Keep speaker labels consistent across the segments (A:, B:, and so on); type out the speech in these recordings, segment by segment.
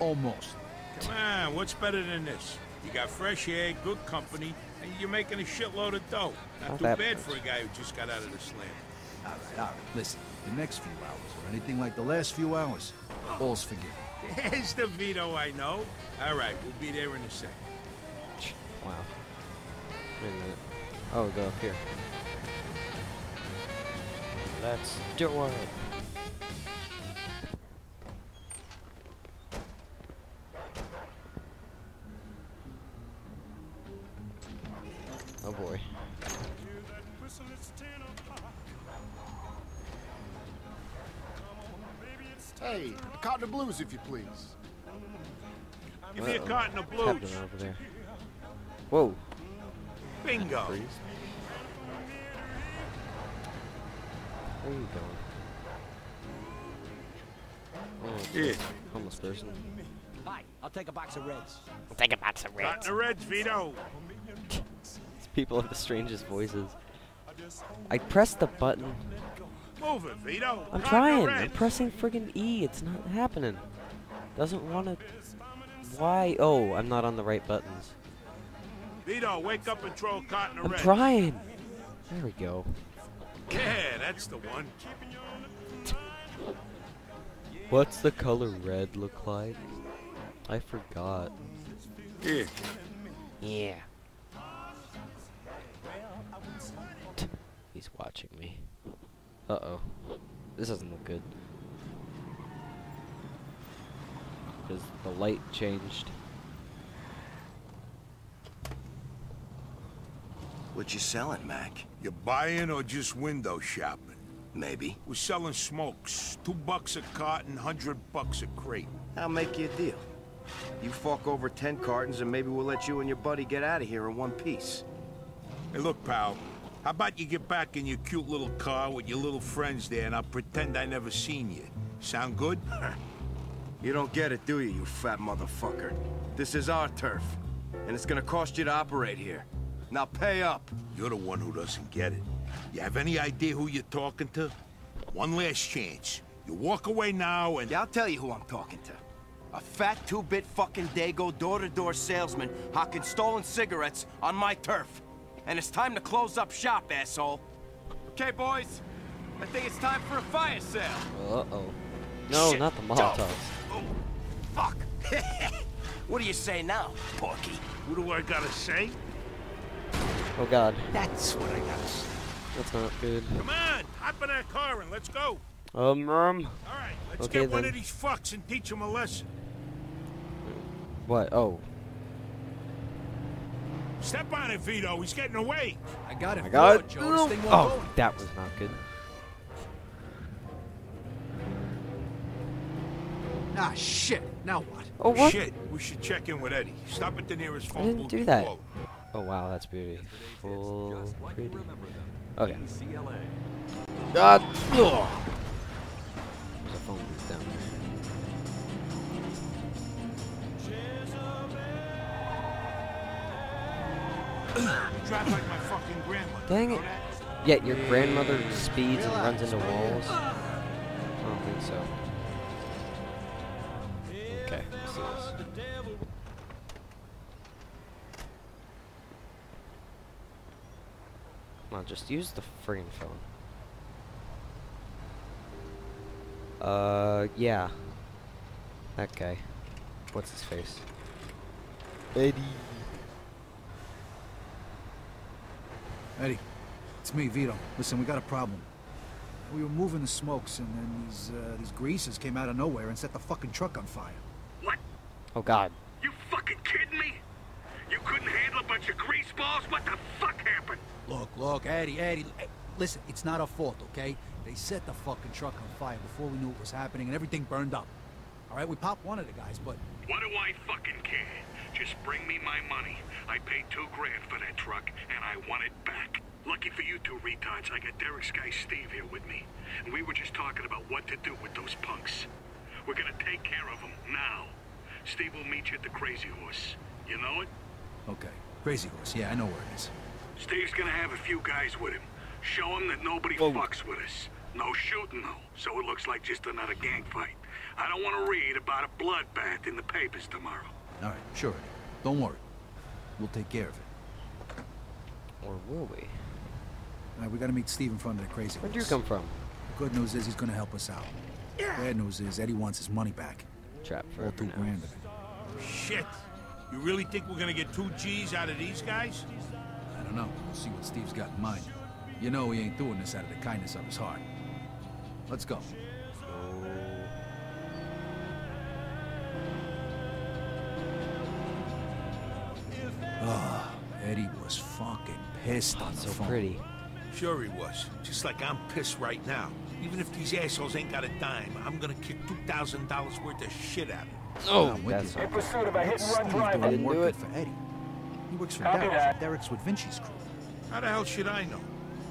A: Almost.
B: Come on, what's better than this? You got fresh air, good company, and you're making a shitload of dough. Not,
C: Not
B: too bad
C: much.
B: for a guy who just got out of the slam.
A: All right, all right. Listen, the next few hours or anything like the last few hours, all's forgiven.
B: There's the Vito I know. All right, we'll be there in a sec.
C: Wow. Wait a minute. Oh, go up here. Let's do it.
D: A cotton of blues, if you please.
B: Give me a
C: Uh-oh.
B: carton of blues.
C: happening over there? Whoa.
B: Bingo.
C: Freeze. Where are you going? Oh,
B: Here.
C: homeless person.
E: Hi, I'll take a box of Reds.
C: I'll Take a box of reds.
B: Carton of Reds, Vito.
C: These people have the strangest voices. I pressed the button.
B: Move it, Vito.
C: I'm trying. I'm pressing friggin' E. It's not happening. Doesn't want to. Why? Oh, I'm not on the right buttons.
B: Vito, wake up and throw a carton of
C: I'm
B: Reds.
C: trying. There we go.
B: Yeah, that's the one.
C: What's the color red look like? I forgot.
B: Here.
C: Yeah. He's watching me. Uh oh. This doesn't look good. Because the light changed.
F: What you selling, Mac?
B: You buying or just window shopping?
F: Maybe.
B: We're selling smokes. Two bucks a carton, hundred bucks a crate.
F: I'll make you a deal. You fork over ten cartons and maybe we'll let you and your buddy get out of here in one piece.
B: Hey, look, pal. How about you get back in your cute little car with your little friends there and I'll pretend I never seen you. Sound good?
F: You don't get it, do you, you fat motherfucker? This is our turf, and it's gonna cost you to operate here. Now pay up.
B: You're the one who doesn't get it. You have any idea who you're talking to? One last chance. You walk away now and...
F: Yeah, I'll tell you who I'm talking to. A fat two-bit fucking Dago door-to-door salesman hocking stolen cigarettes on my turf. And it's time to close up shop, asshole. Okay, boys. I think it's time for a fire sale.
C: Uh oh. No,
F: Shit.
C: not the Molotovs.
F: Oh, fuck. what do you say now, Porky?
B: What do I gotta say?
C: Oh god.
D: That's what I gotta say.
C: That's not good.
B: Come on, hop in that car and let's go.
C: Um, um.
B: All right, let's
C: Okay,
B: get one of these fucks and teach them a lesson.
C: What? Oh.
B: Step on it, Vito. He's getting away.
A: I got it.
C: I got it.
A: Joe. This thing
C: Oh,
A: go.
C: that was not good.
A: Ah, shit. Now what?
C: Oh, what?
B: Shit, we should check in with Eddie. Stop at the nearest
C: I
B: phone
C: didn't
B: booth
C: do
B: and
C: that.
B: call.
C: Oh, wow, that's beautiful. Pretty. Okay.
G: CLA.
C: God. Ugh. There's a phone booth down there.
B: Drive like my fucking grandmother.
C: Dang it.
B: know?
C: Yet your grandmother speeds and runs into walls? I don't think so. Okay, let's do this. Come on, just use the friggin' phone. Uh, yeah. That guy. What's his face? Eddie.
A: Eddie, it's me, Vito. Listen, we got a problem. We were moving the smokes, and then these uh, these greasers came out of nowhere and set the fucking truck on fire.
H: What?
C: Oh god.
H: You fucking kidding me? You couldn't handle a bunch of grease balls? What the fuck happened?
A: Look, look, Eddie, Eddie. Listen, it's not our fault, okay? They set the fucking truck on fire before we knew it was happening, and everything burned up. All right, we popped one of the guys, but
H: What do I fucking care? Just bring me my money. I paid two grand for that truck, and I want it back. Lucky for you two retards, I got Derek's guy Steve here with me. And we were just talking about what to do with those punks. We're gonna take care of them now. Steve will meet you at the Crazy Horse. You know it?
A: okay. Crazy horse, yeah, I know where it is.
H: Steve's gonna have a few guys with him. Show him that nobody
C: Whoa.
H: fucks with us. No shooting, though, so it looks like just another gang fight. I don't want to read about a bloodbath in the papers tomorrow.
A: All right, sure. Don't worry. We'll take care of it.
C: Or will we?
A: All right, we gotta meet Steve in front of the crazy
C: Where'd you come from?
A: The good news is he's gonna help us out. Bad news is Eddie wants his money back.
C: Trap
A: All
C: forever
A: two
C: now.
A: grand of it.
B: Shit. You really think we're gonna get two G's out of these guys?
A: I don't know. We'll see what Steve's got in mind. You know he ain't doing this out of the kindness of his heart. Let's go. Pissed on the
C: So
A: phone.
C: pretty.
B: Sure he was. Just like I'm pissed right now. Even if these assholes ain't got a dime, I'm gonna kick $2,000 worth of shit out of them.
C: Oh,
A: I'm with
C: that's
A: you.
C: not
I: pursuit of a hit and run
A: Steve's
I: driver.
A: doing
C: didn't do
A: working
C: it.
A: for Eddie. He works for
I: Copy
A: Derek.
I: that.
A: Derek's with Vinci's crew.
B: How the hell should I know?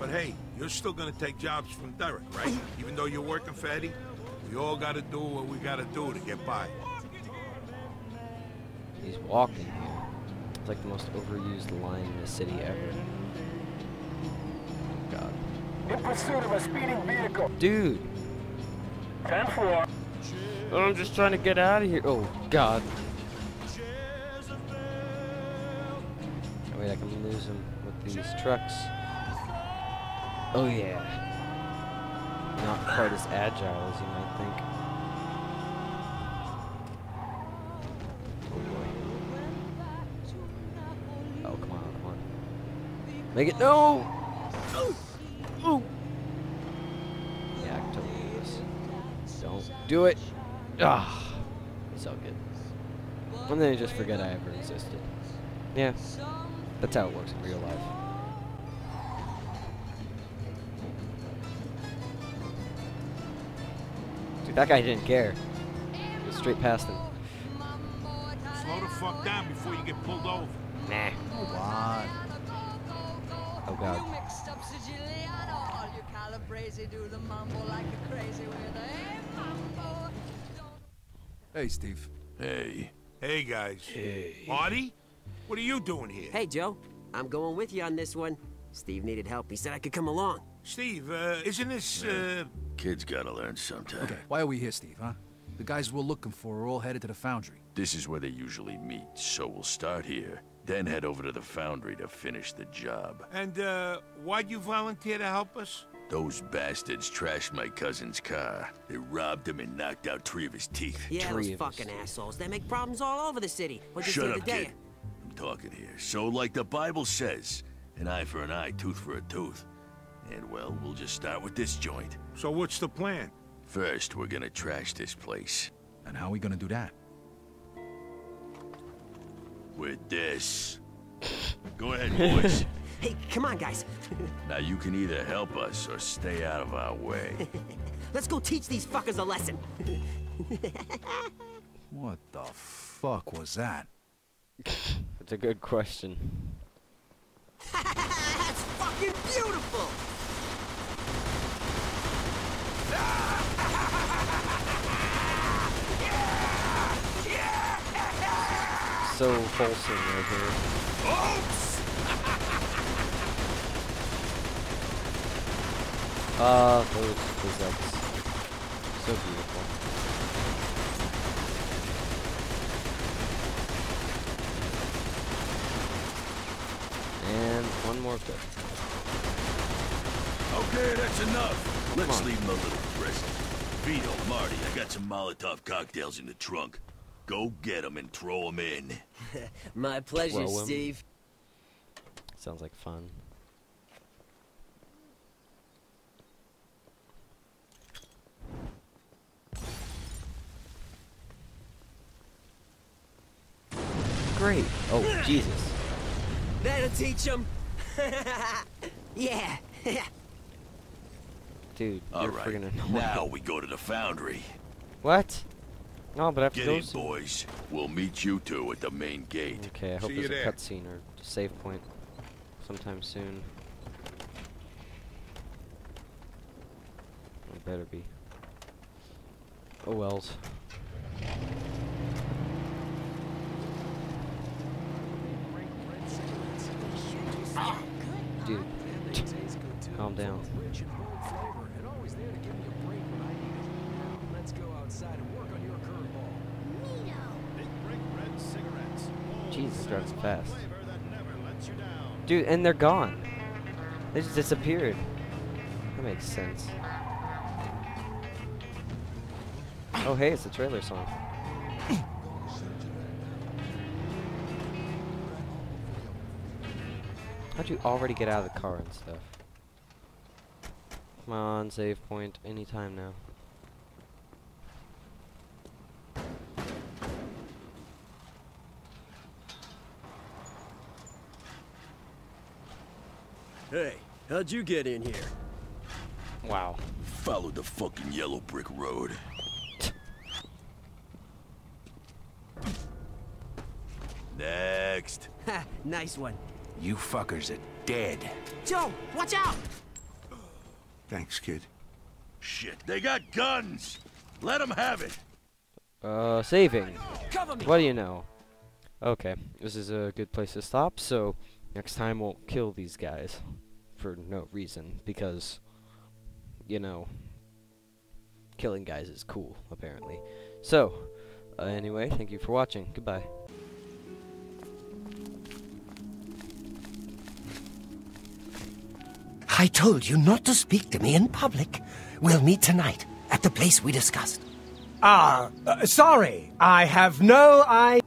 B: But hey, you're still gonna take jobs from Derek, right? Even though you're working for Eddie? We all gotta do what we gotta do to get by.
C: He's walking here. It's like the most overused line in the city ever. God.
I: In pursuit of a speeding vehicle.
C: Dude!
I: 10-4.
C: I'm just trying to get out of here. Oh, God. Oh, wait, I can lose him with these trucks. Oh, yeah. Not quite as agile as you might think. Make it. No! Ooh! Yeah, I totally do this. Don't do it. Ah, it's all good. And then you just forget I ever existed. Yeah, that's how it works in real life. Dude, that guy didn't care. He straight past him.
B: Slow the fuck down before you get pulled over.
C: Nah.
A: What?
C: Oh god.
J: You mixed up Siciliano, all you Calabrese do the mambo like a crazy with a hey, mambo.
A: Hey, Steve.
G: Hey.
B: Hey, guys. Hey. Marty? What are you doing here?
K: Hey, Joe. I'm going with you on this one. Steve needed help. He said I could come along.
B: Steve, uh, isn't this, uh...
G: Kids gotta learn sometime.
A: Okay, why are we here, Steve, huh? The guys we're looking for are all headed to the foundry.
G: This is where they usually meet, so we'll start here, then head over to the foundry to finish the job.
B: And, uh, why'd you volunteer to help us?
G: Those bastards trashed my cousin's car. They robbed him and knocked out three of his teeth.
K: Yeah,
C: Three
K: those
C: of us.
K: fucking assholes. They make problems all over the city. What'd you
G: Shut up,
K: today?
G: kid. I'm talking here. So, like the Bible says, an eye for an eye, tooth for a tooth. And, well, we'll just start with this joint.
B: So what's the plan?
G: First, we're gonna trash this place.
A: And how are we gonna do that?
G: With this. Go ahead, boys.
K: Hey, come on, guys.
G: now, you can either help us or stay out of our way.
K: Let's go teach these fuckers a lesson.
A: What the fuck was that?
C: That's a good question.
K: That's fucking beautiful!
C: So wholesome right here. Ah, those Blizzards. So beautiful. And one more good.
G: Okay, that's enough. Let's
C: on.
G: leave him a little present. Vito, Marty, I got some Molotov cocktails in the trunk. Go get them and throw them in.
K: My pleasure,
C: Throw 'em.
K: Steve.
C: Sounds like fun. Great. Oh, Jesus.
K: That'll teach them. yeah.
C: Dude,
G: All
C: you're
G: right,
C: friggin' annoying.
G: now we go to the foundry.
C: What? No, but I have
G: Get
C: go
G: in, boys. We'll meet you two at the main gate.
C: Okay, I hope
B: See
C: there's a cutscene or save point sometime soon. It better be. Oh wells. Dude, calm down.
E: Rich and bold flavor, and always there to give me a break when I need it. Now, let's go outside and
C: Jesus, drives fast. Dude, and they're gone. They just disappeared. That makes sense. Oh, hey, it's the trailer song. How'd you already get out of the car and stuff? Come on, save point anytime now.
L: Hey, how'd you get in here?
C: Wow.
G: Followed the fucking yellow brick road. Next.
K: Ha, nice one.
D: You fuckers are dead.
K: Joe, watch out!
B: Thanks, kid.
G: Shit, they got guns! Let them have it!
C: Uh, saving.
K: Cover me!
C: What do you know? Okay, this is a good place to stop, so next time we'll kill these guys. For no reason, because, you know, killing guys is cool, apparently. So, uh, anyway, thank you for watching. Goodbye.
M: I told you not to speak to me in public. We'll meet tonight at the place we discussed.
N: Ah, uh, sorry. I have no I.